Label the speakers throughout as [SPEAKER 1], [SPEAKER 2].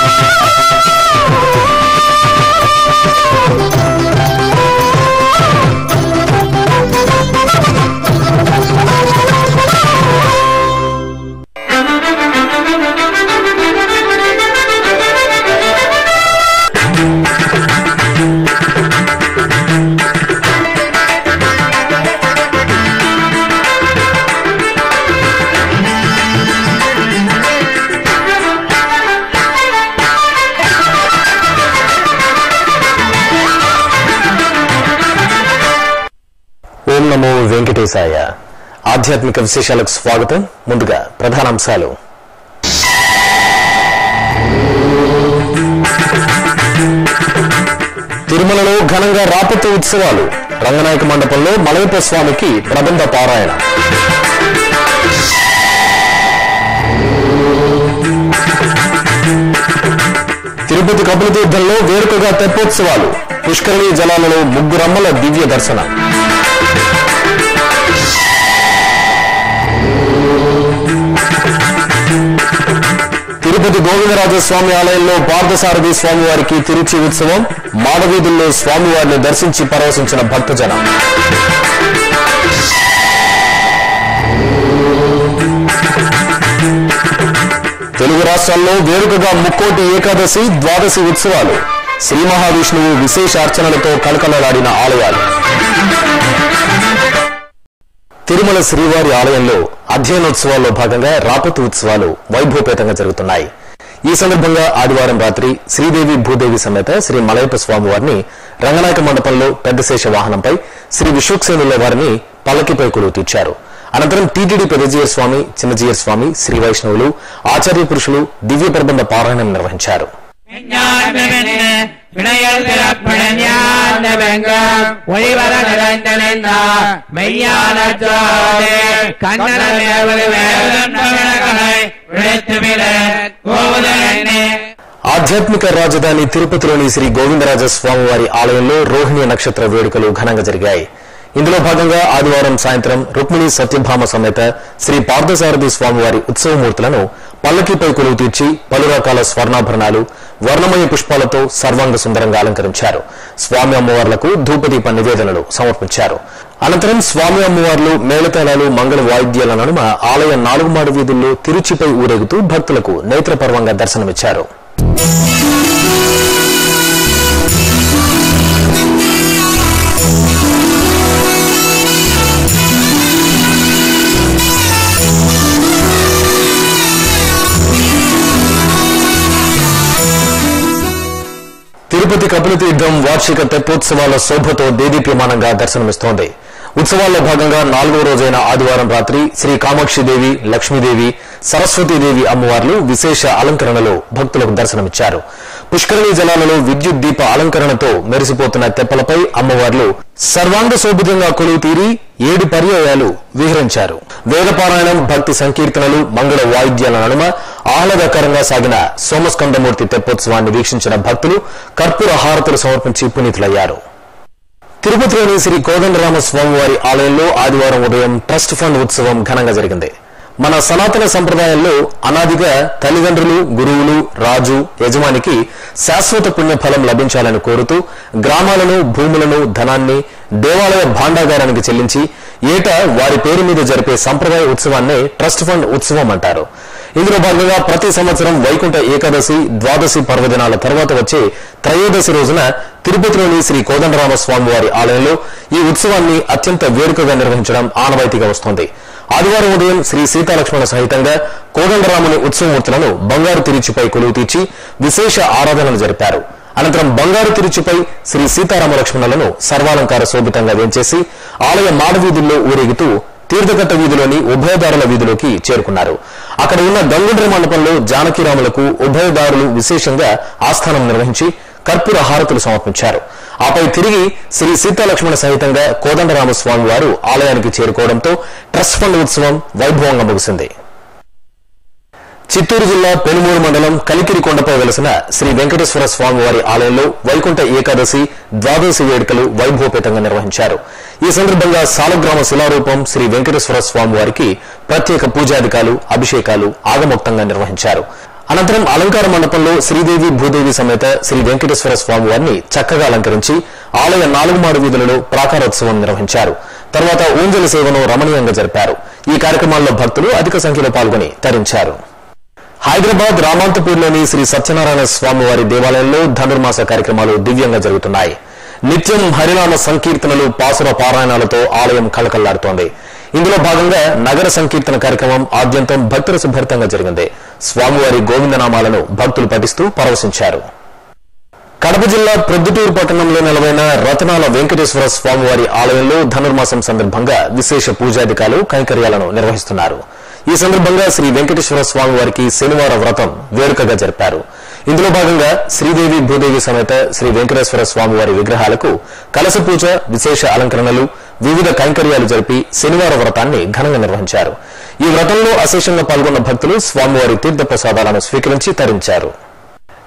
[SPEAKER 1] ఓం ఆధ్యాత్మిక విశేషాలకు స్వాగతం. ముందుగా ప్రధానాంశాలు. తిరుమలలో ఘనంగా రాపతి ఉత్సవాలు. రంగనాయక మండపంలో మలయప్ప స్వామికి ప్రబంధ పారాయణ. తిరుపతి కపిలతీర్థంలో వేడుకగా తెప్పోత్సవాలు. పుష్కరిణీ జలాలలో ముగ్గురమ్మల దివ్య దర్శనం. తిరుపతి గోవిందరాజస్వామి ఆలయంలో పార్థసారథి స్వామివారికి తిరుచి ఉత్సవం మాడవీధుల్లో స్వామివారిని దర్శించి పరవశించిన భక్తజనం. తెలుగు రాష్ట్రాల్లో వేడుకగా ముక్కోటి ఏకాదశి ద్వాదశి ఉత్సవాలు. శ్రీ మహావిష్ణువు విశేష అర్చనలతో కలకలలాడిన ఆలయాలు. తిరుమల శ్రీవారి ఆలయంలో అధ్యయనోత్సవాల్లో భాగంగా రాపతి ఉత్సవాలు వైభవపేతంగా జరుగుతున్నాయి. ఈ సందర్భంగా ఆదివారం రాత్రి శ్రీదేవి భూదేవి సమేత శ్రీ మలయప్ప స్వామి వారిని రంగనాయక మండపంలో పెద్దశేష వాహనంపై శ్రీ విశ్వక్సేనుల వారిని పల్లకిపై కొలువు తీర్చారు. అనంతరం టీటీడీ పెద్దజీయర్ స్వామి చిన్నజీయర్ స్వామి శ్రీ వైష్ణవులు ఆచార్య పురుషులు దివ్య ప్రబంధ పారాయణం నిర్వహించారు. ఆధ్యాత్మిక రాజధాని తిరుపతిలోని శ్రీ గోవిందరాజ స్వామివారి ఆలయంలో రోహిణి నక్షత్ర వేడుకలు ఘనంగా జరిగాయి. ఇందులో భాగంగా ఆదివారం సాయంత్రం రుక్మిణి సత్యభామ సమేత శ్రీ పార్థసారథి స్వామివారి ఉత్సవమూర్తులను పల్లకిపై కొలువు తీర్చి పలు రకాల స్వర్ణాభరణాలు వర్ణమయ పుష్పాలతో సర్వాంగ సుందరంగా అలంకరించారు. స్వామి అమ్మవార్లకు ధూపదీప నివేదనలు సమర్పించారు. అనంతరం స్వామి అమ్మవార్లు మేళతాళాలు మంగళ వాయిద్యాల నడుమ ఆలయ నాలుగు మాడు వీధుల్లో తిరుచిపై ఊరేగుతూ భక్తులకు నేత్రపర్వంగా దర్శనమిచ్చారు. తిరుపతి కపిలతీర్థం వార్షిక తెప్పోత్సవాల శోభతో దేదీప్యమానంగా దర్శనమిస్తోంది. ఉత్సవాల్లో భాగంగా నాలుగో రోజైన ఆదివారం రాత్రి శ్రీ కామాక్షిదేవి లక్ష్మీదేవి సరస్వతీదేవి అమ్మవార్లు విశేష అలంకరణలో భక్తులకు దర్శనమిచ్చారు. పుష్కరిణీ జలాలలో విద్యుత్ దీప అలంకరణతో మెరిసిపోతున్న తెప్పలపై అమ్మవార్లు సర్వాంగ శోభితంగా కొలువు తీరి ఏడు పర్యాయాలు విహరించారు. వేదపారాయణం భక్తి సంకీర్తనలు మంగళ వాయిద్యాల నడుమ ఆహ్లాదకరంగా సాగిన సోమస్కందమూర్తి తెప్పోత్సవాన్ని వీక్షించిన భక్తులు కర్పూర హారతులు సమర్పించి పునీతులయ్యారు. తిరుపతిలోని శ్రీ కోదండరామ స్వామివారి ఆలయంలో ఆదివారం ఉదయం ట్రస్ట్ ఫండ్ ఉత్సవం ఘనంగా జరిగింది. మన సనాతన సంప్రదాయంలో అనాదిగా తల్లిదండ్రులు గురువులు రాజు యజమానికి శాశ్వత పుణ్యఫలం లభించాలని కోరుతూ గ్రామాలను భూములను ధనాన్ని దేవాలయ భాండాగారానికి చెల్లించి ఏటా వారి పేరు మీద జరిపే సంప్రదాయ ఉత్సవాన్నే ట్రస్ట్ ఫండ్ ఉత్సవం అంటారు. ఇందులో భాగంగా ప్రతి సంవత్సరం వైకుంఠ ఏకాదశి ద్వాదశి పర్వదినాల తర్వాత వచ్చే త్రయోదశి రోజున తిరుపతిలోని శ్రీ కోదండరామ స్వామి వారి ఆలయంలో ఈ ఉత్సవాన్ని అత్యంత వేడుకగా నిర్వహించడం ఆనవాయితీగా వస్తోంది. ఆదివారం ఉదయం శ్రీ సీతాలక్ష్మణ సహితంగా కోదండరాముని ఉత్సవమూర్తులను బంగారు తిరుచిపై కొలువు తీర్చి విశేష ఆరాధనలు జరిపారు. అనంతరం బంగారు తిరుచిపై శ్రీ సీతారామ లక్ష్మణులను సర్వాలంకార శోభితంగా వేంచేసి ఆలయ మాడవీధుల్లో ఊరేగుతూ తీర్థకట్ట వీధిలోని ఉభయదారుల వీధిలోకి చేరుకున్నారు. అక్కడ ఉన్న గంగుడ్రి మండపంలో జానకిరాములకు ఉభయదారులు విశేషంగా ఆస్థానం నిర్వహించి కర్పూర హారతులు సమర్పించారు. ఆపై తిరిగి శ్రీ సీతాలక్ష్మణ సహితంగా కోదండరామస్వామి వారు ఆలయానికి చేరుకోవడంతో ట్రస్ట్ ఫండ్ ఉత్సవం వైభవంగా ముగిసింది. చిత్తూరు జిల్లా పెనుమూరు మండలం కలికిరికొండపై వెలసిన శ్రీ వెంకటేశ్వర స్వామి వారి ఆలయంలో వైకుంఠ ఏకాదశి ద్వాదశి వేడుకలు వైభవపేతంగా నిర్వహించారు. ఈ సందర్భంగా సాలగ్రామ శిలారూపం శ్రీ వెంకటేశ్వర స్వామి వారికి ప్రత్యేక పూజాధికాలు అభిషేకాలు ఆగమోక్తంగా నిర్వహించారు. అనంతరం అలంకార మండపంలో శ్రీదేవి భూదేవి సమేత శ్రీ వెంకటేశ్వర స్వామి వారిని చక్కగా అలంకరించి ఆలయ నాలుగు మాడు వీధులలో ప్రాకారోత్సవం నిర్వహించారు. తర్వాత ఊంజల సేవను రమణీయంగా జరిపారు. ఈ కార్యక్రమాల్లో భక్తులు అధిక సంఖ్యలో పాల్గొని తరించారు. హైదరాబాద్ రామాంతపూర్లోని శ్రీ సత్యనారాయణ స్వామి వారి దేవాలయంలో ధనుర్మాస కార్యక్రమాలు దివ్యంగా జరుగుతున్నాయి. నిత్యం హరినామ సంకీర్తనలు పాసుర పారాయణాలతో ఆలయం కళకళ్ళాడుతోంది. ఇందులో భాగంగా నగర సంకీర్తన కార్యక్రమం ఆద్యంతం భక్తుల శుభ్రతంగా జరిగింది. స్వామివారి గోవిందనామాలను భక్తులు పఠిస్తూ పరవశించారు. కడప జిల్లా ప్రొద్దుటూరు పట్టణంలో నెలవైన రతనాల వెంకటేశ్వర స్వామివారి ఆలయంలో ధనుర్మాసం సందర్భంగా విశేష పూజాధికారులు కైంకర్యాలను నిర్వహిస్తున్నారు. ఈ సందర్భంగా శ్రీ వెంకటేశ్వర స్వామి వారికి శనివార వ్రతం వేడుకగా జరిపారు. ఇందులో భాగంగా శ్రీదేవి భూదేవి సమేత శ్రీ వెంకటేశ్వర స్వామి వారి విగ్రహాలకు కలస పూజ విశేష అలంకరణలు వివిధ కైంకర్యాలు జరిపి శనివార వ్రతాన్ని ఘనంగా నిర్వహించారు. ఈ వ్రతంలో అశేషంగా పాల్గొన్న భక్తులు స్వామివారి తీర్థ ప్రసాదాలను స్వీకరించి తరించారు.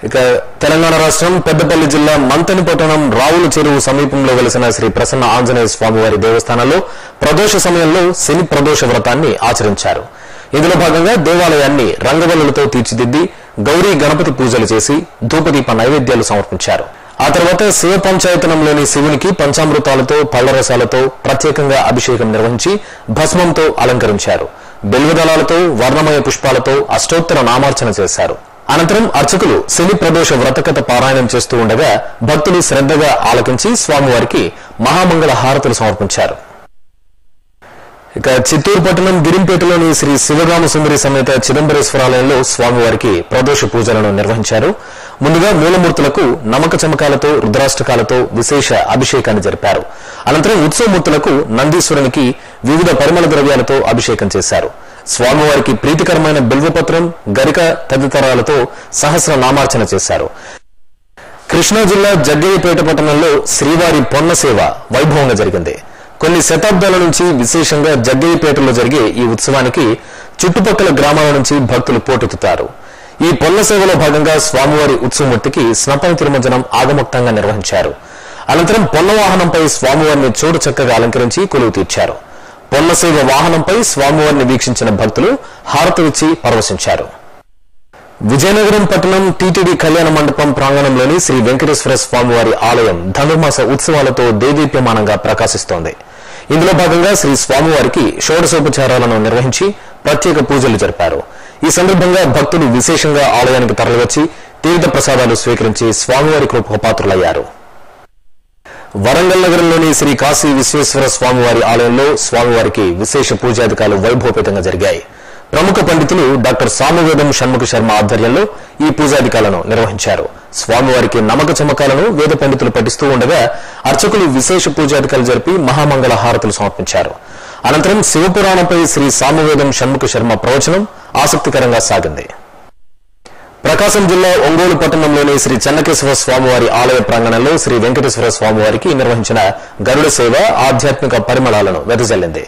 [SPEAKER 1] ఇక తెలంగాణ రాష్ట్రం పెద్దపల్లి జిల్లా మంతని పట్టణం రావుల చెరువు సమీపంలో వెలిసిన శ్రీ ప్రసన్న ఆంజనేయ స్వామివారి దేవస్థానంలో ప్రదోష సమయంలో శని ప్రదోష వ్రతాన్ని ఆచరించారు. ఇందులో భాగంగా దేవాలయాన్ని రంగవల్లులతో తీర్చిదిద్ది గౌరీ గణపతి పూజలు చేసి ధూపదీప నైవేద్యాలు సమర్పించారు. ఆ తర్వాత శివ పంచాయతనంలోని శివునికి పంచామృతాలతో పళ్ళరసాలతో ప్రత్యేకంగా అభిషేకం నిర్వహించి భస్మంతో అలంకరించారు. బిల్వదళాలతో వర్ణమయ పుష్పాలతో అష్టోత్తర నామార్చన చేశారు. అనంతరం అర్చకులు శని ప్రదోష వ్రతకథ పారాయణం చేస్తూ ఉండగా భక్తులు శ్రద్ధగా ఆలకించి స్వామివారికి మహామంగళ హారతులు సమర్పించారు. ఇక చిత్తూరు పట్టణం గిరింపేటలోని శ్రీ శివగామ సుందరి సమేత చిదంబరేశ్వరాలయంలో స్వామివారికి ప్రదోష పూజలను నిర్వహించారు. ముందుగా మూలమూర్తులకు నమక చమకాలతో రుద్రాష్టకాలతో విశేష అభిషేకాన్ని జరిపారు. అనంతరం ఉత్సవమూర్తులకు నందీశ్వరునికి వివిధ పరిమళ ద్రవ్యాలతో అభిషేకం చేశారు. స్వామివారికి ప్రీతికరమైన బిల్వపత్రం గరిక తదితరాలతో సహస్ర నామార్చన చేశారు. కృష్ణా జిల్లా జగ్గయ్యపేట పట్టణంలో శ్రీవారి పొన్న సేవ వైభవంగా జరిగింది. కొన్ని శతాబ్దాల నుంచి విశేషంగా జగ్గయ్యపేటలో జరిగే ఈ ఉత్సవానికి చుట్టుపక్కల గ్రామాల నుంచి భక్తులు పోటెత్తుతారు. ఈ పొల్ల సేవలో భాగంగా స్వామివారి ఉత్సవమూర్తికి స్నపన తిరుమజనం ఆగమక్తంగా నిర్వహించారు. అనంతరం పొల్ల వాహనంపై స్వామివారిని చూడు చక్కగా అలంకరించి కొలువు తీర్చారు. పొన్నసేవ వాహనంపై స్వామివారిని వీక్షించిన భక్తులు హారతులిచ్చి పరవశించారు. విజయనగరం పట్టణం టీటీడీ కళ్యాణ మండపం ప్రాంగణంలోని శ్రీ వెంకటేశ్వర స్వామివారి ఆలయం ధనుర్మాస ఉత్సవాలతో దేదీప్యమానంగా ప్రకాశిస్తోంది. ఇందులో భాగంగా శ్రీ స్వామివారికి షోడశోపచారాలను నిర్వహించి ప్రత్యేక పూజలు జరిపారు. ఈ సందర్భంగా భక్తులు విశేషంగా ఆలయానికి తరలివచ్చి తీర్థ ప్రసాదాలు స్వీకరించి స్వామివారి కృపకు పాత్రులయ్యారు. వరంగల్ నగరంలోని శ్రీ కాశీ విశ్వేశ్వర స్వామివారి ఆలయంలో స్వామివారికి విశేష పూజాధికాలు వైభవపేతంగా జరిగాయి. ప్రముఖ పండితులు డాక్టర్ సామవేదం షణ్ముఖ శర్మ ఆధ్వర్యంలో ఈ పూజాధికాలను నిర్వహించారు. స్వామివారికి నమ్మక చమకాలను వేద పండితులు పఠిస్తూ ఉండగా అర్చకులు విశేష పూజాధికాలు జరిపి మహామంగళ హారతులు సమర్పించారు. అనంతరం శివపురాణంపై శ్రీ సామవేదం షణ్ముఖ శర్మ ప్రవచనం ఆసక్తికరంగా సాగింది. ప్రకాశం జిల్లా ఒంగోలు పట్టణంలోని శ్రీ చెన్నకేశ్వర స్వామివారి ఆలయ ప్రాంగణంలో శ్రీ వెంకటేశ్వర స్వామివారికి నిర్వహించిన గరుడ సేవ ఆధ్యాత్మిక పరిమళాలను వెదజల్లింది.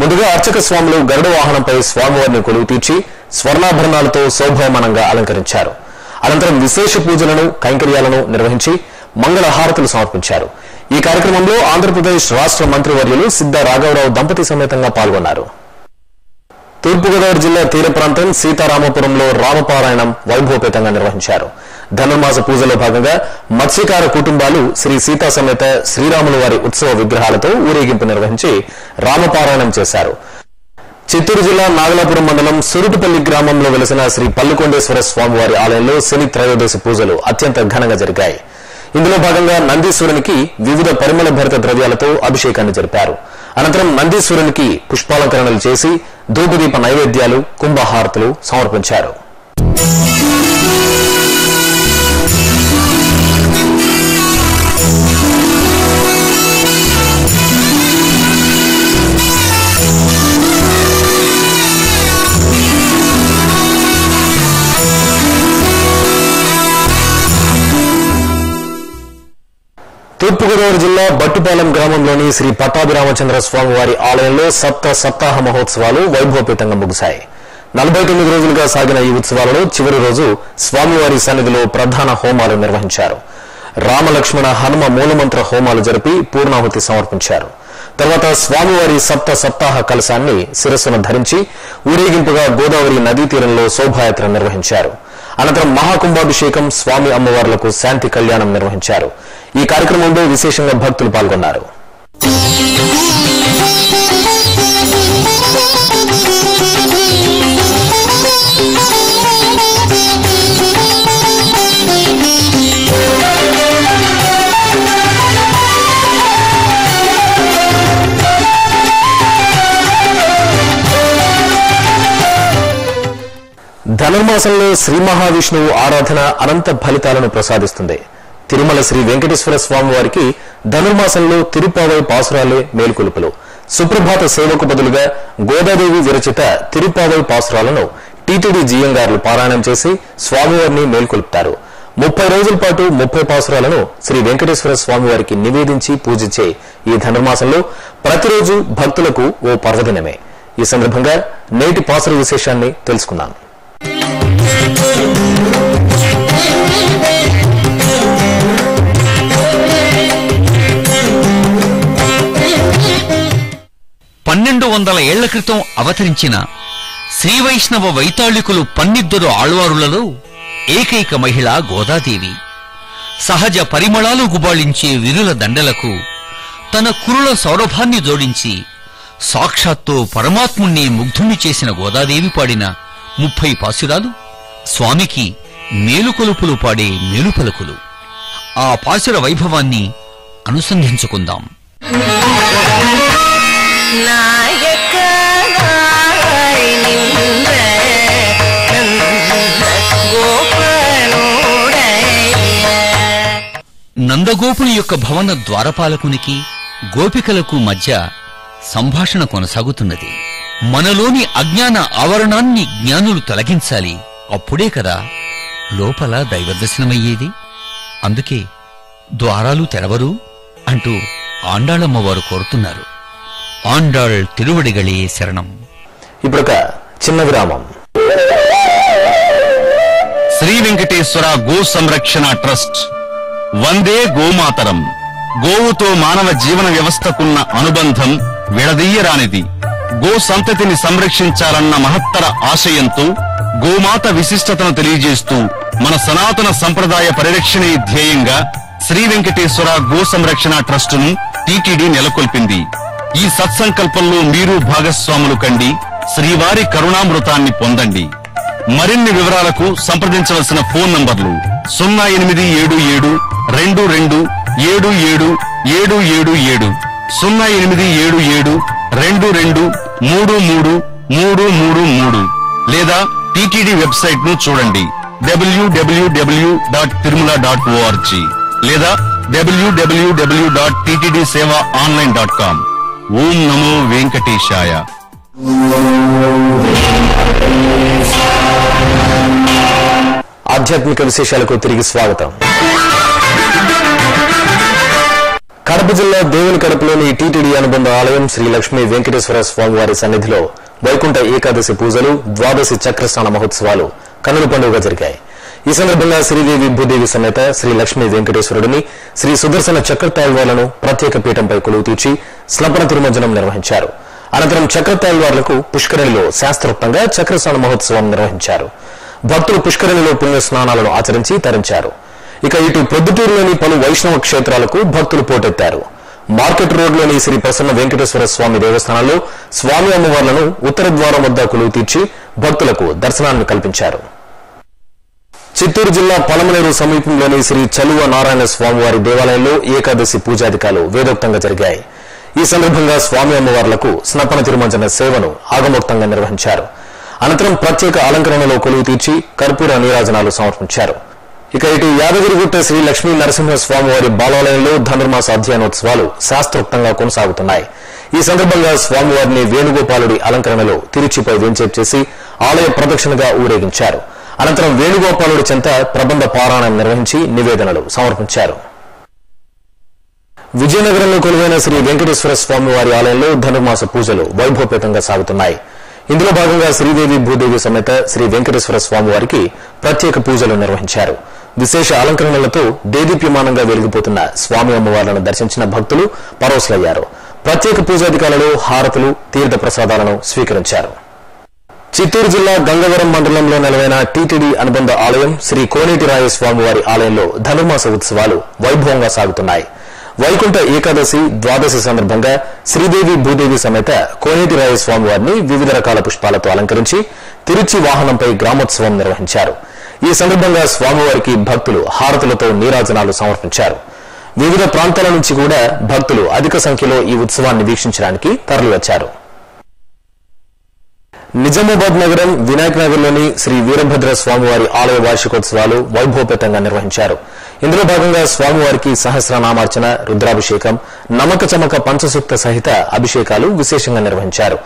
[SPEAKER 1] ముందుగా అర్చక స్వాములు గరుడ వాహనంపై స్వామివారిని కొలువు తీర్చి స్వర్ణాభరణాలతో శోభమానంగా అలంకరించారు. అనంతరం విశేష పూజలను కైంకర్యాలను నిర్వహించి మంగళ హారతులు సమర్పించారు. ఈ కార్యక్రమంలో ఆంధ్రప్రదేశ్ రాష్ట్ర మంత్రివర్యులు సిద్ధ రాఘవరావు దంపతి సమేతంగా పాల్గొన్నారు. తూర్పుగోదావరి జిల్లా తీర ప్రాంతం సీతారామపురంలో రామపారాయణం వైభవపేతంగా నిర్వహించారు. ధనుర్మాస పూజలో భాగంగా మత్స్యకార కుటుంబాలు శ్రీ సీతా సమేత శ్రీరాములు వారి ఉత్సవ విగ్రహాలతో ఊరేగింపు నిర్వహించి రామపారాయణం చేశారు. చిత్తూరు జిల్లా నాగలాపురం మండలం సురుటుపల్లి గ్రామంలో వెలిసిన శ్రీ పల్లికొండేశ్వర స్వామివారి ఆలయంలో శని త్రయోదశి పూజలు అత్యంత ఘనంగా జరిగాయి. ఇందులో భాగంగా నందీశ్వరునికి వివిధ పరిమళ భరిత ద్రవ్యాలతో అభిషేకాన్ని జరిపారు. అనంతరం నందీశ్వరునికి పుష్పాలంకరణలు చేసి ధూపదీప నైవేద్యాలు కుంభహారతులు సమర్పించారు. తూర్పుగోదావరి జిల్లా బట్టుపాలెం గ్రామంలోని శ్రీ పట్టాభిరామచంద్ర స్వామి వారి ఆలయంలో సప్త సప్తాహ మహోత్సవాలు వైభవపేతంగా ముగిశాయి. నలభై తొమ్మిది రోజులుగా సాగిన ఈ ఉత్సవాలలో చివరి రోజు స్వామివారి సన్నిధిలో ప్రధాన హోమాలు నిర్వహించారు. రామలక్ష్మణ హనుమ మూలమంత్ర హోమాలు జరిపి పూర్ణాహుతి సమర్పించారు. తర్వాత స్వామివారి సప్త సప్తాహ కలశాన్ని శిరస్సును ధరించి ఊరేగింపుగా గోదావరి నదీ తీరంలో శోభాయాత్ర నిర్వహించారు. అనంతరం మహాకుంభాభిషేకం స్వామి అమ్మవార్లకు శాంతి కళ్యాణం నిర్వహించారు. ఈ కార్యక్రమంలో విశేషంగా భక్తులు పాల్గొన్నారు. ధనుర్మాసంలో శ్రీ మహావిష్ణువు ఆరాధన అనంత ఫలితాలను ప్రసాదిస్తుంది. తిరుమల శ్రీ వెంకటేశ్వర స్వామి వారికి ధనుర్మాసంలో తిరుపావై పాసురాలే మేలుకొలుపులు. సుప్రభాత సేవకు బదులుగా గోదాదేవి విరచిత తిరుపావై పాసురాలను టీటీడీ జీఎంగారులు పారాయణం చేసి స్వామివారిని మేల్కొల్పుతారు. ముప్పై రోజుల పాటు ముప్పై పాసురాలను శ్రీ వెంకటేశ్వర స్వామి వారికి నివేదించి పూజించే ఈ ధనుర్మాసంలో ప్రతిరోజు భక్తులకు ఓ పర్వదినమే ఈ సందర్భంగా నేటి పాసుర విశేషాన్ని తెలుసుకున్నాను
[SPEAKER 2] పన్నెండు వందల ఏళ్ళ క్రితం అవతరించిన శ్రీవైష్ణవ వైతాళికులు పన్నిద్దరు ఆళ్వారులలో ఏకైక మహిళ గోదాదేవి. సహజ పరిమళాలు గుబాళించే విరుల దండలకు తన కురుల సౌరభాన్ని జోడించి సాక్షాత్తు పరమాత్ముణ్ణి ముగ్ధుణ్ణి చేసిన గోదాదేవి పాడిన ముప్పై పాశురాలు స్వామికి మేలుకొలుపులు పాడే మేలుపలుకులు. ఆ పాశుర వైభవాన్ని అనుసంధించుకుందాం. నందగోపుని యొక్క భవన ద్వారపాలకునికి గోపికలకు మధ్య సంభాషణ కొనసాగుతున్నది. మనలోని అజ్ఞాన ఆవరణాన్ని జ్ఞానులు తొలగించాలి. అప్పుడే కదా లోపల దైవదర్శనమయ్యేది. అందుకే ద్వారాలు తెరవరు అంటూ ఆండాళమ్మ వారు కోరుతున్నారు. ఆండాళ్ తిరువడిగళే శరణం.
[SPEAKER 1] ఇప్పుడొక చిన్న విరామం.
[SPEAKER 3] శ్రీ వెంకటేశ్వర గో సంరక్షణ ట్రస్ట్ వందే గోమాతరం. గోవుతో మానవ జీవన వ్యవస్థకున్న అనుబంధం విడదీయరానిది. గో సంతతిని సంరక్షించాలన్న మహత్తర ఆశయంతో గోమాత విశిష్టతను తెలియజేస్తూ మన సనాతన సంప్రదాయ పరిరక్షణే ధ్యేయంగా శ్రీ వెంకటేశ్వర గో సంరక్షణ ట్రస్టును టీటీడీ నెలకొల్పింది. ఈ సత్సంకల్పంలో మీరు భాగస్వాములు కండి శ్రీవారి కరుణామృతాన్ని పొందండి. మరిన్ని వివరాలకు సంప్రదించవలసిన ఫోన్ నంబర్లు సున్నా ఎనిమిది ఏడు ఏడు రెండు రెండు ఏడు ఏడు ఏడు ఏడు ఏడు సున్నా ఎనిమిది ఏడు ఏడు రెండు రెండు మూడు మూడు మూడు మూడు మూడు లేదా టిటిడి వెబ్సైట్ను చూడండి. W W W dot Tirumala dot O R G లేదా W W W dot TTD Seva online dot com ఓం నమో వెంకటేశాయ.
[SPEAKER 1] ఆధ్యాత్మిక విశేషాలకు తిరిగి స్వాగతం. కడప జిల్లా దేవుని కడపలోని టీటీడీ అనుబంధ ఆలయం శ్రీ లక్ష్మీ వెంకటేశ్వర స్వామివారి సన్నిధిలో వైకుంఠ ఏకాదశి పూజలు ద్వాదశి చక్రస్నాన మహోత్సవాలు కన్నుల పండుగ జరిగాయి. ఈ సందర్భంగా శ్రీదేవి భూదేవి సమేత శ్రీ లక్ష్మీ వెంకటేశ్వరుడిని శ్రీ సుదర్శన చక్రతాళ్వార్లను ప్రత్యేక పీఠంపై కొలువు తీర్చి స్లపన తిరుమంజనం నిర్వహించారు. అనంతరం చక్రతాళ్వార్లకు పుష్కరిణిలో శాస్త్రోక్తంగా చక్రస్నాన మహోత్సవం నిర్వహించారు. భక్తులు పుష్కరిణిలో పుణ్య స్నానాలను ఆచరించి తరించారు. ఇక ఇటు ప్రొద్దుటూరులోని పలు వైష్ణవ క్షేత్రాలకు భక్తులు పోటెత్తారు. మార్కెట్ రోడ్లోని శ్రీ ప్రసన్న వెంకటేశ్వర స్వామి దేవస్థానంలో స్వామి అమ్మవార్లను ఉత్తర ద్వారం వద్ద కొలువు తీర్చి భక్తులకు దర్శనాన్ని కల్పించారు. చిత్తూరు జిల్లా పలమనేరు సమీపంలోని శ్రీ చలువ నారాయణ స్వామివారి దేవాలయంలో ఏకాదశి పూజాధికాలు వేదోక్తంగా జరిగాయి. ఈ సందర్భంగా స్వామి అమ్మవార్లకు స్నపన తిరుమంజన సేవను ఆగమోక్తంగా నిర్వహించారు. అనంతరం ప్రత్యేక అలంకరణలో కొలువు తీర్చి కర్పూర నీరాజనాలు సమర్పించారు. ఇక ఇటు యాదగిరిగుట్ట శ్రీ లక్ష్మీ నరసింహ స్వామివారి బాలాలయంలో ధనుర్మాస అధ్యయనోత్సవాలు శాస్త్రోక్తంగా కొనసాగుతున్నాయి. ఈ సందర్భంగా స్వామివారిని వేణుగోపాలుడి అలంకరణలో తిరుచిపై వెంచేపు చేసి ఆలయ ప్రదక్షిణగా ఊరేగించారు. అనంతరం వేణుగోపాలుడి చెంత ప్రబంధ పారాయణం నిర్వహించి నివేదనలు సమర్పించారు. విజయనగరంలో కొలువైన శ్రీ వెంకటేశ్వర స్వామి వారి ఆలయంలో ధనుర్మాస పూజలు వైభవపేతంగా సాగుతున్నాయి. ఇందులో భాగంగా శ్రీదేవి భూదేవి సమేత శ్రీ వెంకటేశ్వర స్వామి వారికి ప్రత్యేక పూజలు నిర్వహించారు. విశేష అలంకరణలతో దేదీప్యమానంగా వెలిగిపోతున్న స్వామి అమ్మవార్లను దర్శించిన భక్తులు పరోసులయ్యారు. ప్రత్యేక పూజాధికారులు హారతులు తీర్థ ప్రసాదాలను స్వీకరించారు. చిత్తూరు జిల్లా గంగవరం మండలంలో నెలవైన టీటీడీ అనుబంధ ఆలయం శ్రీ కోనేటిరాయ స్వామివారి ఆలయంలో ధనుర్మాస ఉత్సవాలు వైభవంగా సాగుతున్నాయి. వైకుంఠ ఏకాదశి ద్వాదశి సందర్భంగా శ్రీదేవి భూదేవి సమేత కోనేటిరాయ స్వామివారిని వివిధ రకాల పుష్పాలతో అలంకరించి తిరుచి వాహనంపై గ్రామోత్సవం నిర్వహించారు. ఈ సందర్భంగా స్వామివారికి భక్తులు హారతులతో నీరాజనాలు సమర్పించారు. వివిధ ప్రాంతాల నుంచి కూడా భక్తులు అధిక సంఖ్యలో ఈ ఉత్సవాన్ని వీక్షించడానికి తరలివచ్చారు. నిజామాబాద్ నగరం వినాయక్ నగర్లోని శ్రీ వీరభద్ర స్వామివారి ఆలయ వార్షికోత్సవాలు వైభవపేతంగా నిర్వహించారు. ఇందులో భాగంగా స్వామివారికి సహస్రనామార్చన రుద్రాభిషేకం నమక చమక పంచసూక్త సహిత అభిషేకాలు విశేషంగా నిర్వహించారు.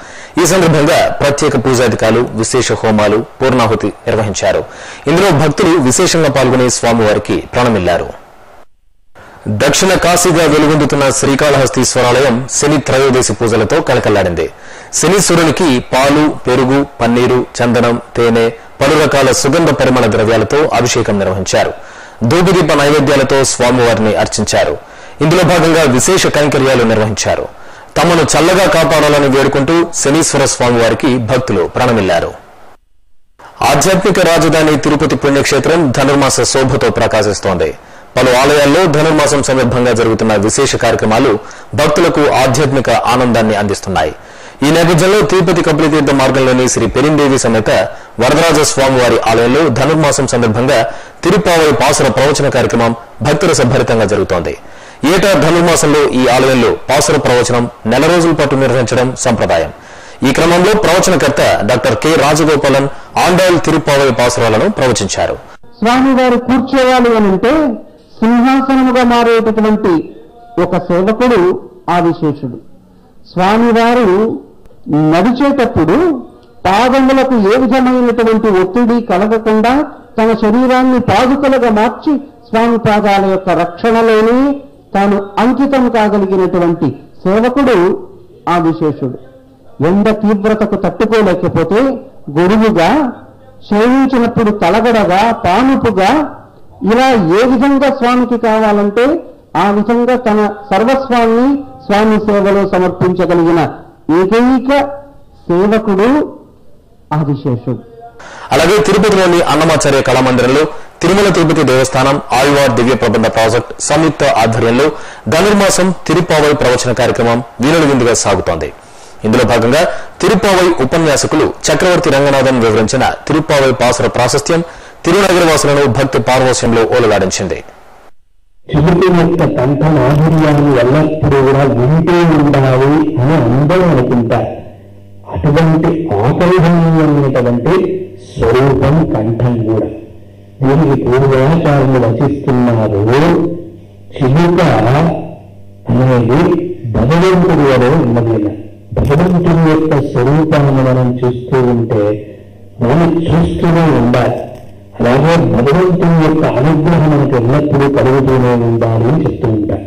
[SPEAKER 1] ఈ సందర్భంగా ప్రత్యేక పూజాధికాలు విశేష హోమాలు పూర్ణాహుతి నిర్వహించారు. ఇందులో భక్తులు విశేషంగా పాల్గొని స్వామివారికి ప్రణమిల్లారు. దక్షిణ కాశీగా వెలుగొందుతున్న శ్రీకాళహస్తీశ్వరాలయం శని త్రయోదశి పూజలతో కలకల్లాడింది. శనీశ్వరునికి పాలు పెరుగు పన్నీరు చందనం తేనె పలు రకాల సుగంధ పరిమళ ద్రవ్యాలతో అభిషేకం నిర్వహించారు. ధూపదీప నైవేద్యాలతో స్వామివారిని అర్చించారు. ఇందులో భాగంగా విశేష కైంకర్యాలు నిర్వహించారు. తమను చల్లగా కాపాడాలని వేడుకుంటూ శనీశ్వర స్వామివారికి భక్తులు ప్రణమిల్లారు. ఆధ్యాత్మిక రాజధాని తిరుపతి పుణ్యక్షేత్రం ధనుర్మాస శోభతో ప్రకాశిస్తోంది. పలు ఆలయాల్లో ధనుర్మాసం సందర్భంగా జరుగుతున్న విశేష కార్యక్రమాలు భక్తులకు ఆధ్యాత్మిక ఆనందాన్ని అందిస్తున్నాయి. ఈ నేపథ్యంలో తిరుపతి కపిలతీర్థ మార్గంలోని శ్రీ పెరిందేవి సమేత వరదరాజ స్వామివారి ఆలయంలో ధనుర్మాసం సందర్భంగా తిరుపావై పాసుర ప్రవచన కార్యక్రమం భక్తుల భరితంగా జరుగుతోంది. ఏటా ధనుర్మాసంలో ఈ ఆలయంలో పాసుర ప్రవచనం నెల రోజుల పాటు నిర్వహించడం సంప్రదాయం. ఈ క్రమంలో ప్రవచనకర్త డాక్టర్ కె రాజగోపాలన్ ఆండాల్ తిరుపావై పాసురాలను ప్రవచించారు.
[SPEAKER 4] స్వామివారు కూర్చోవాలి అని అంటే సింహాసనముగా మారేటటువంటి ఒక సేవకుడు ఆదిశేషుడు స్వామివారు నడిచేటప్పుడు పాదములకు ఏ విధమైనటువంటి ఒత్తిడి కలగకుండా తన శరీరాన్ని పాదుకలుగా మార్చి స్వామి పాదాల యొక్క రక్షణలోనే తాను అంకితం కాగలిగినటువంటి సేవకుడు విశేషుడు. ఎండ తీవ్రతకు తట్టుకోలేకపోతే గురువుగా శయనించినప్పుడు తలగడగా పానుపుగా ఇలా ఏ విధంగా స్వామికి కావాలంటే ఆ విధంగా తన సర్వస్వాన్ని స్వామి సేవలో సమర్పించగలిగిన ఏకైక సేవకుడు ఆదిశేషుడు
[SPEAKER 1] అలాగే తిరుపతిలోని అన్నమాచార్య కళామందిరంలో తిరుమల తిరుపతి దేవస్థానం ఆళ్వార్ దివ్య ప్రబంధ ప్రాజెక్ట్ సంయుక్త ఆధ్వర్యంలో ధనుర్మాసం తిరుపావై ప్రవచన కార్యక్రమం వీరుల విందుగా సాగుతోంది. ఇందులో భాగంగా తిరుపావై ఉపన్యాసకులు చక్రవర్తి రంగనాథన్ వివరించిన తిరుపావై పాసుర ప్రాశస్త్యం తిరునగరవాసులను భక్తి పార్వశ్యంలో ఓలగాడించింది.
[SPEAKER 4] శివుడి యొక్క కంఠ మాధుర్యాన్ని ఎల్లప్పుడూ కూడా వింటూ ఉండాలి అని అందరూ అనుకుంటారు. అటువంటి ఆపరిధనీయమైనటువంటి స్వరూపం కంఠం కూడా. దీనికి పూర్వాచారులు రచిస్తున్నారు చిలుక అనేది భగవంతుడు వలె ఉన్నది భగవంతుడి యొక్క స్వరూపాన్ని మనం చూస్తూ ఉంటే మనం చూస్తూనే ఉండాలి. అలాగే భగవంతుని యొక్క అనుగ్రహం మనకు ఎల్లప్పుడూ కలుగుతూనే ఉండాలి అని చెప్తూ ఉంటారు.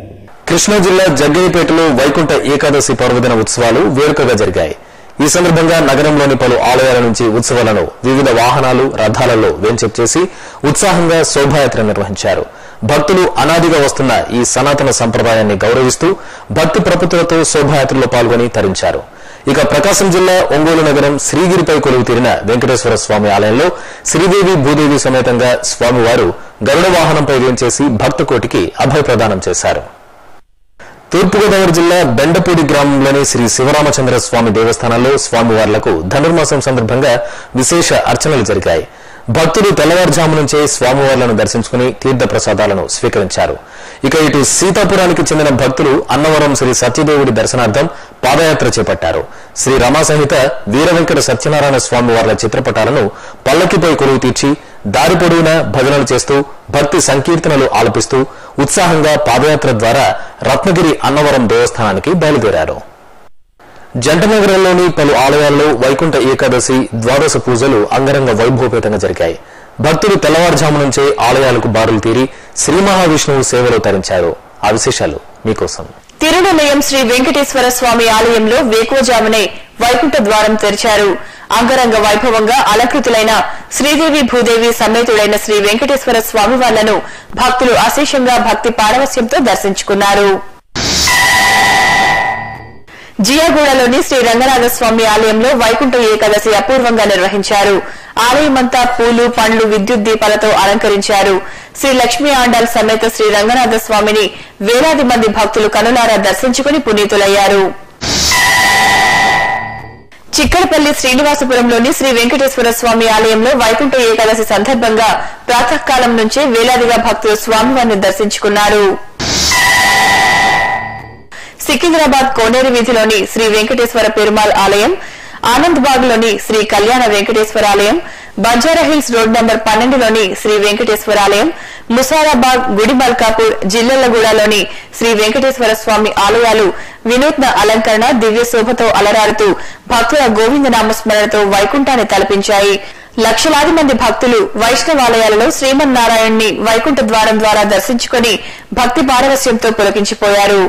[SPEAKER 1] కృష్ణా జిల్లా జగ్గయ్యపేటలో వైకుంఠ ఏకాదశి పర్వదిన ఉత్సవాలు వేడుకగా జరిగాయి. ఈ సందర్భంగా నగరంలోని పలు ఆలయాల నుంచి ఉత్సవాలను వివిధ వాహనాలు రథాలలో వేంచెప్ చేసి ఉత్సాహంగా శోభాయాత్ర నిర్వహించారు. భక్తులు అనాదిగా వస్తున్న ఈ సనాతన సంప్రదాయాన్ని గౌరవిస్తూ భక్తి ప్రపత్తులతో శోభాయాత్రలో పాల్గొని తరించారు. ఇక ప్రకాశం జిల్లా ఒంగోలు నగరం శ్రీగిరిపై కొలువు తీరిన వెంకటేశ్వర స్వామి ఆలయంలో శ్రీదేవి భూదేవి సమేతంగా స్వామివారు గరుడ వాహనంపై వేంచేసి భక్తకోటికి అభయ ప్రదానం చేశారు. తూర్పుగోదావరి జిల్లా బెండపూడి గ్రామంలోని శ్రీ శివరామచంద్ర స్వామి దేవస్థానంలో స్వామివార్లకు ధనుర్మాసం సందర్భంగా విశేష అర్చనలు జరిగాయి. భక్తులు తెల్లవారుజాము నుంచే స్వామివార్లను దర్శించుకుని తీర్థ ప్రసాదాలను స్వీకరించారు. ఇక ఇటు సీతాపురానికి చెందిన భక్తులు అన్నవరం శ్రీ సత్యదేవుడి దర్శనార్థం పాదయాత్ర చేపట్టారు. శ్రీ రమా సహిత వీర వెంకట సత్యనారాయణ స్వామి వార్ల చిత్రపటాలను పల్లకిపై కొలువు తీర్చి దారి పొడవునా భజనలు చేస్తూ భక్తి సంకీర్తనలు ఆలపిస్తూ ఉత్సాహంగా పాదయాత్ర ద్వారా రత్నగిరి అన్నవరం దేవస్థానానికి బయలుదేరారు. జంటనగరంలోని పలు ఆలయాల్లో వైకుంఠ ఏకాదశి ద్వాదశ పూజలు అంగరంగ వైభవపేతంగా జరిగాయి. భక్తులు తెల్లవారుజాము నుంచే ఆలయాలకు బారులు తీరి శ్రీ మహావిష్ణువు సేవలో తరించారు. ఆ విశేషాలు మీకోసం.
[SPEAKER 5] తిరునిలయం శ్రీ వెంకటేశ్వర స్వామి ఆలయంలో వేకువజామునే వైకుంఠ ద్వారం తెరిచారు. అంగరంగ వైభవంగా అలంకృతులైన శ్రీదేవి భూదేవి సమేతుడైన శ్రీ వెంకటేశ్వర స్వామి వాళ్ళను భక్తులు అశేషంగా భక్తి పారవస్యంతో దర్శించుకున్నారు. జియాగూడలోని శ్రీ రంగనాథ స్వామి ఆలయంలో వైకుంఠ ఏకాదశి అపూర్వంగా నిర్వహించారు. ఆలయమంతా పూలు పండ్లు విద్యుత్ దీపాలతో అలంకరించారు. శ్రీ లక్ష్మీ ఆండాల్ సమేత శ్రీ రంగనాథ స్వామిని వేలాది మంది భక్తులు కనులారా దర్శించుకుని పునీతులయ్యారు. చిక్కడపల్లి శ్రీనివాసపురంలోని శ్రీ వెంకటేశ్వర స్వామి ఆలయంలో వైకుంఠ ఏకాదశి సందర్భంగా ప్రాతకాలం నుంచే వేలాదిగా భక్తులు స్వామివారిని దర్శించుకున్నారు. సికింద్రాబాద్ కోనేరు వీధిలోని శ్రీ వెంకటేశ్వర పెరుమాల్ ఆలయం ఆనంద్ బాగ్లోని శ్రీ కళ్యాణ వెంకటేశ్వర ఆలయం బంజారా హిల్స్ రోడ్ నంబర్ పన్నెండులోని శ్రీ వెంకటేశ్వర ఆలయం ముసారాబాగ్ గుడిమల్కాపూర్ జిల్లెళ్ళగూడలోని శ్రీ వెంకటేశ్వర స్వామి ఆలయాలు వినూత్న అలంకరణ దివ్య శోభతో అలరారుతూ భక్తుల గోవింద నామస్మరణతో వైకుంఠాన్ని తలపించాయి. లక్షలాది మంది భక్తులు వైష్ణవాలయాలలో శ్రీమన్నారాయణ్ణి వైకుంఠ ద్వారం ద్వారా దర్శించుకుని భక్తి పారవస్యంతో పులకించిపోయారు.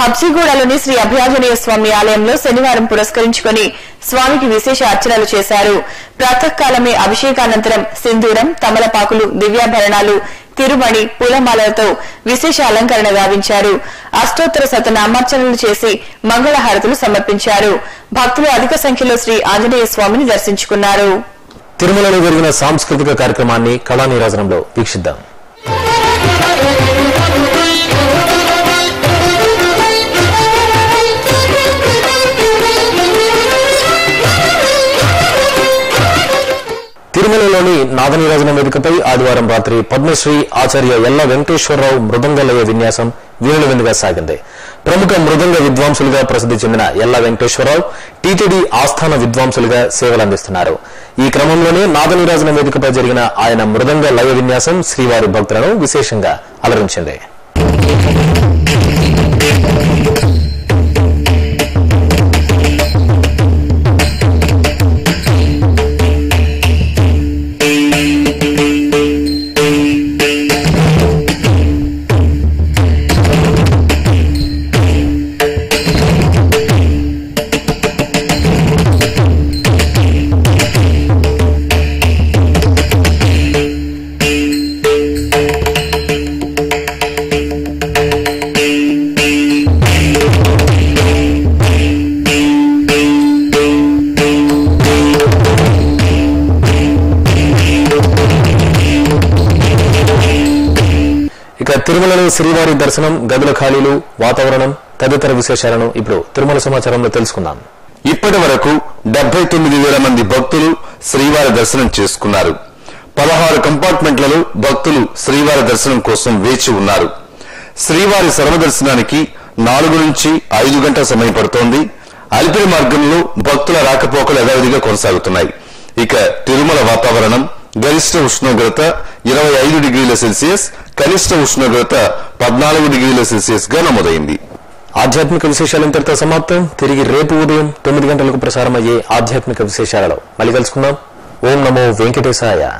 [SPEAKER 5] హబ్సిగూడలోని శ్రీ అభయాజనేయ స్వామి ఆలయంలో శనివారం పురస్కరించుకుని స్వామికి విశేష అర్చనలు చేశారు. ప్రాతకాలమే అభిషేకానంతరం సింధూరం తమలపాకులు దివ్యాభరణాలు తిరుమణి పూలమాలలతో విశేష అలంకరణ గావించారు. అష్టోత్తర శతనామార్చనలు చేసి మంగళహారతులు సమర్పించారు. భక్తులు అధిక సంఖ్యలో శ్రీ ఆంజనేయ స్వామిని దర్శించుకున్నారు.
[SPEAKER 1] తిరుమలలో జరిగిన సాంస్కృతిక కార్యక్రమాన్ని కళానీరాజనంలో వీక్షిద్దాం. తిరుమలలోని నాదనీరాజన వేదికపై ఆదివారం రాత్రి పద్మశ్రీ ఆచార్య ఎల్ల వెంకటేశ్వరరావు మృదంగలయ విన్యాసం వీరులవిందుగా సాగింది. ప్రముఖ మృదంగ విద్వాంసులుగా ప్రసిద్ధి చెందిన ఎల్ల వెంకటేశ్వరరావు టీటీడీ ఆస్థాన విద్వాంసులుగా సేవలందిస్తున్నారు. ఈ క్రమంలోనే నాదనీరాజన వేదికపై జరిగిన ఆయన మృదంగ లయ విన్యాసం శ్రీవారి భక్తులను విశేషంగా అలరించింది. శ్రీవారి దర్శనం గదుల ఖాళీలు వాతావరణం తదితర విశేషాలను ఇప్పుడు తిరుమల సమాచారంలో తెలుసుకుందాం.
[SPEAKER 6] ఇప్పటి వరకు డెబ్బై తొమ్మిది వేల మంది భక్తులు శ్రీవారి దర్శనం చేసుకున్నారు. పదహారు కంపార్ట్మెంట్లలో భక్తులు శ్రీవారి దర్శనం కోసం వేచి ఉన్నారు. శ్రీవారి సర్వదర్శనానికి నాలుగు నుంచి ఐదు గంటల సమయం పడుతోంది. అలిపిరి మార్గంలో భక్తుల రాకపోకలు యథావిధిగా కొనసాగుతున్నాయి. ఇక తిరుమల వాతావరణం గరిష్ట ఉష్ణోగ్రత ఇరవై ఐదు డిగ్రీల సెల్సియస్ కనిష్ట ఉష్ణోగ్రత పద్నాలుగు డిగ్రీల సెల్సియస్గా నమోదైంది.
[SPEAKER 1] ఆధ్యాత్మిక విశేషాలు ఇంతటితో సమాప్తం? తిరిగి రేపు ఉదయం తొమ్మిది గంటలకు ప్రసారమయ్యే ఆధ్యాత్మిక విశేషాలలో. మళ్ళీ కలుసుకుందాం. ఓం నమో వెంకటేశాయ.